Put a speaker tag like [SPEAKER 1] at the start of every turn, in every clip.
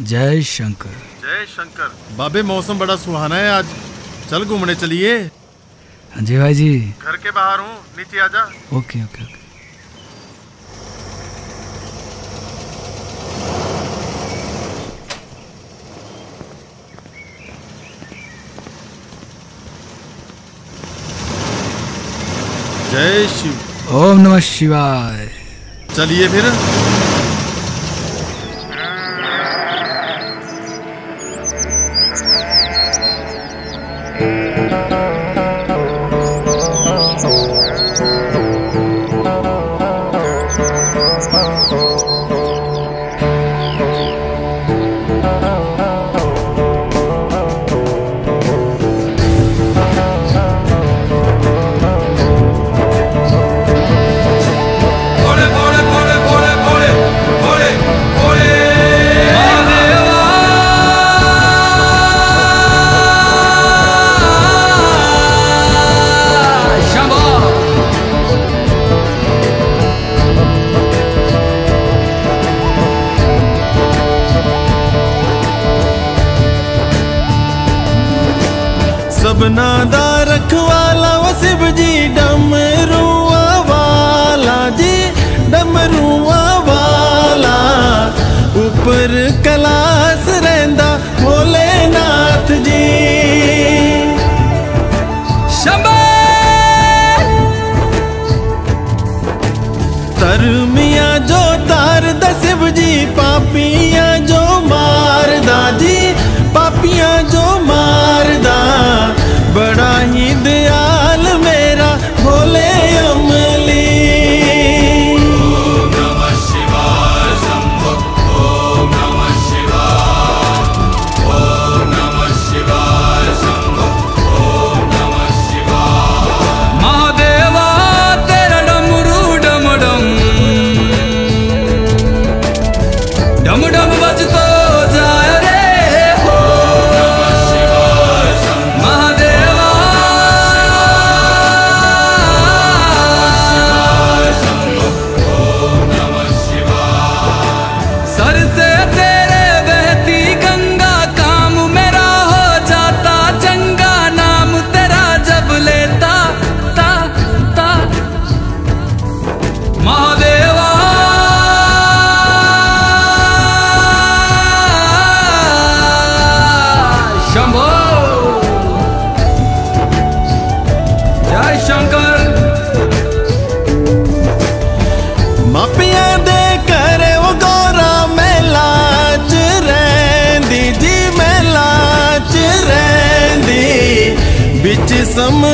[SPEAKER 1] जय शंकर।
[SPEAKER 2] जय शंकर। बाबे मौसम बड़ा सुहाना है आज। चल घूमने चलिए।
[SPEAKER 1] हाँ जी भाई जी।
[SPEAKER 2] घर के बाहर हूँ नीचे आजा।
[SPEAKER 1] Okay okay okay.
[SPEAKER 2] जय शिव।
[SPEAKER 1] ओम नमः शिवाय।
[SPEAKER 2] चलिए फिर। सबना दा रखवाला वो शिव जी डमरुआ वाला जी डमरुआ वाला। ऊपर कलास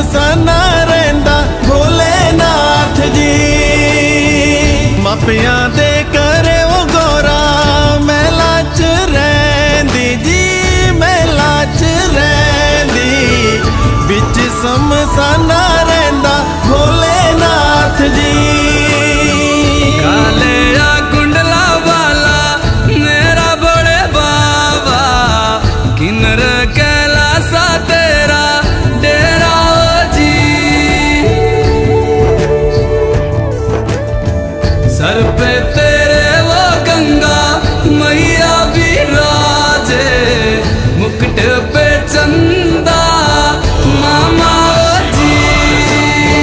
[SPEAKER 2] ਅਫਸਾਨਾ ਰਹਿੰਦਾ
[SPEAKER 1] ਭੋਲੇ ਨਾਥ ਜੀ। ਮਾਪਿਆਂ ਦੇ ਕਰੇ ਉਹ ਗੋਰਾ ਮਹਿਲਾ ਚ ਰਹਿੰਦੀ ਜੀ ਮੈਲਾ ਚ ਰਹਿੰਦੀ। ਵਿੱਚ ਸਮਸਾਨਾ ਰਹਿੰਦਾ ਭੋਲੇ ਨਾਥ ਜੀ। मुकुट पे चंदा मामा ओ जी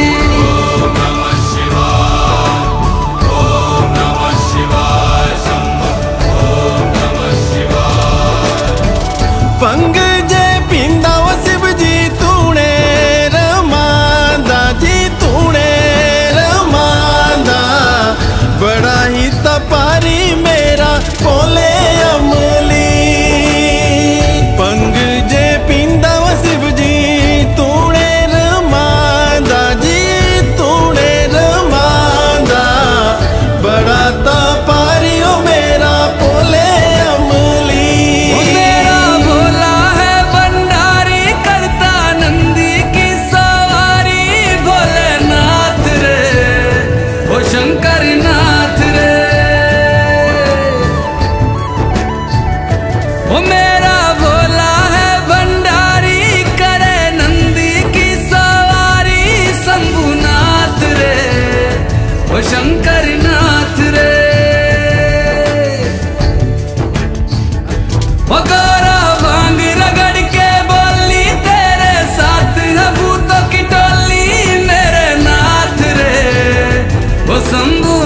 [SPEAKER 2] पंग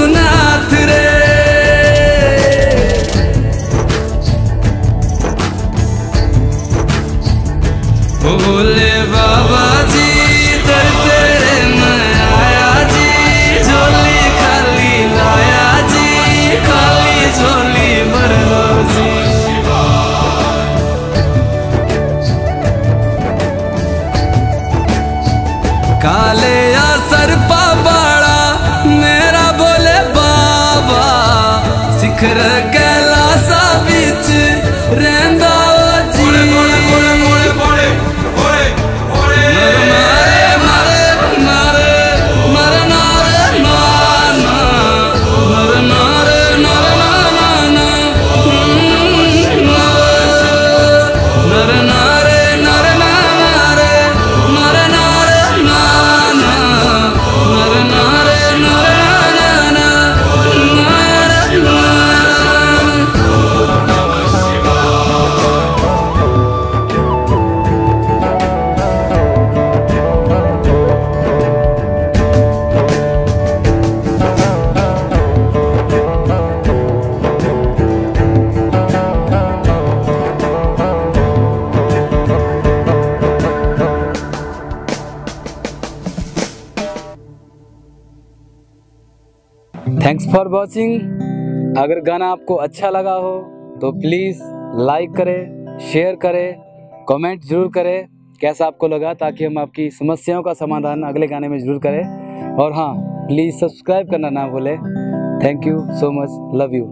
[SPEAKER 1] not the
[SPEAKER 3] thanks for watching अगर गाना आपको अच्छा लगा हो तो प्लीज़ लाइक करें शेयर करें कमेंट ज़रूर करें, कैसा आपको लगा, ताकि हम आपकी समस्याओं का समाधान अगले गाने में ज़रूर करें। और हाँ प्लीज़ सब्सक्राइब करना ना भूलें। Thank you so much love you